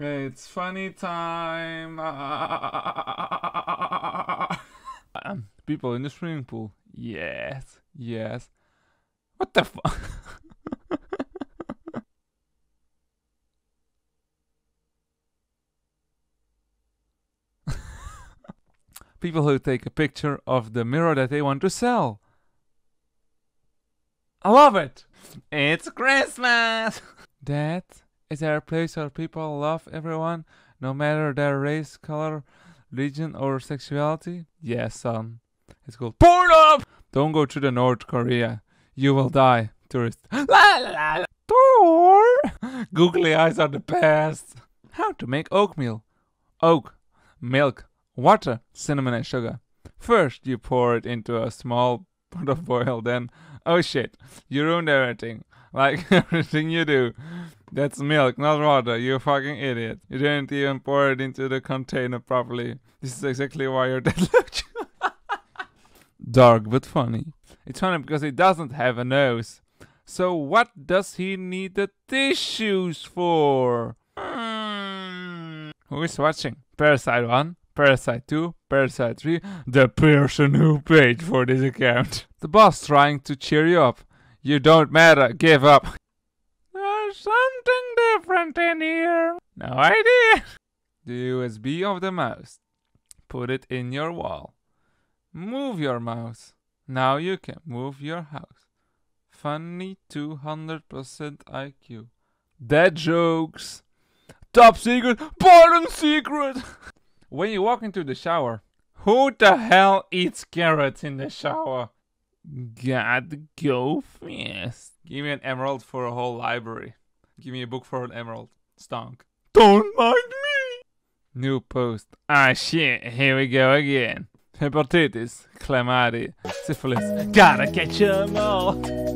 It's funny time. People in the swimming pool. Yes, yes. What the fuck? people who take a picture of the mirror that they want to sell. I love it. It's Christmas. Dad, is there a place where people love everyone, no matter their race, color, religion, or sexuality? Yes, son. It's called Pornhub. Don't go to the North Korea. You will die, tourist. La la la. Door. Googly eyes are the best. How to make oatmeal? Oat, milk, water, cinnamon, and sugar. First, you pour it into a small pot of boil. Then, oh shit, you ruined everything. Like everything you do. That's milk, not water. You fucking idiot. You didn't even pour it into the container properly. This is exactly why you're dead. Dark but funny. It's funny because he doesn't have a nose. So what does he need the tissues for? Hmm. Who is watching? Parasite 1, Parasite 2, Parasite 3, the person who paid for this account. The boss trying to cheer you up. You don't matter, give up. There's something different in here. No idea. The USB of the mouse. Put it in your wall. Move your mouse. Now you can move your house. Funny 200% IQ. Dead jokes. Top secret, bottom secret. when you walk into the shower, who the hell eats carrots in the shower? Gotta go fast. Give me an emerald for a whole library. Give me a book for an emerald. Stonk. Don't mind me. New post. Ah shit, here we go again. Hepatitis, chlamydia, syphilis. Gotta catch 'em all.